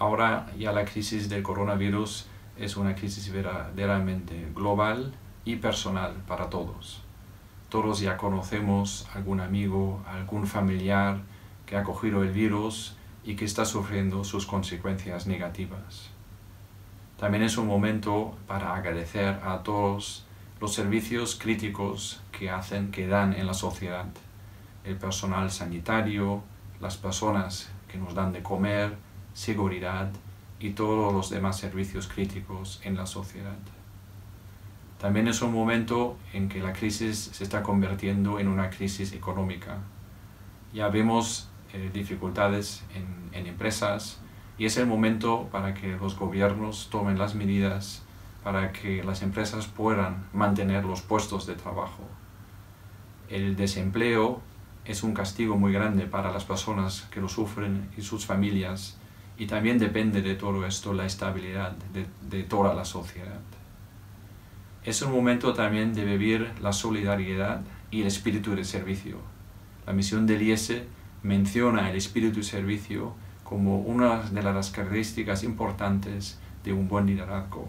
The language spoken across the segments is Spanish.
ahora ya la crisis del coronavirus es una crisis verdaderamente global y personal para todos. Todos ya conocemos algún amigo, algún familiar que ha cogido el virus y que está sufriendo sus consecuencias negativas. También es un momento para agradecer a todos los servicios críticos que hacen, que dan en la sociedad. El personal sanitario, las personas que nos dan de comer, seguridad y todos los demás servicios críticos en la sociedad. También es un momento en que la crisis se está convirtiendo en una crisis económica. Ya vemos eh, dificultades en, en empresas y es el momento para que los gobiernos tomen las medidas para que las empresas puedan mantener los puestos de trabajo. El desempleo es un castigo muy grande para las personas que lo sufren y sus familias y también depende de todo esto la estabilidad de, toda la sociedad. Es un momento también de vivir la solidaridad y el espíritu de servicio. La misión del IESE menciona el espíritu de servicio como una de las características importantes de un buen liderazgo.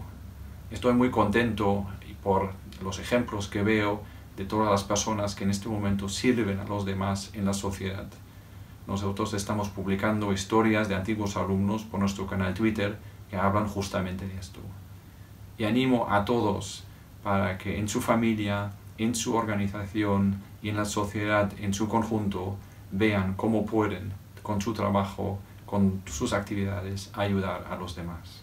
Estoy muy contento por los ejemplos que veo de todas las personas que en este momento sirven a los demás en la sociedad. Nosotros estamos publicando historias de antiguos alumnos por nuestro canal Twitter que hablan justamente de esto. Y animo a todos para que en su familia, en su organización y en la sociedad en su conjunto vean cómo pueden con su trabajo, con sus actividades, ayudar a los demás.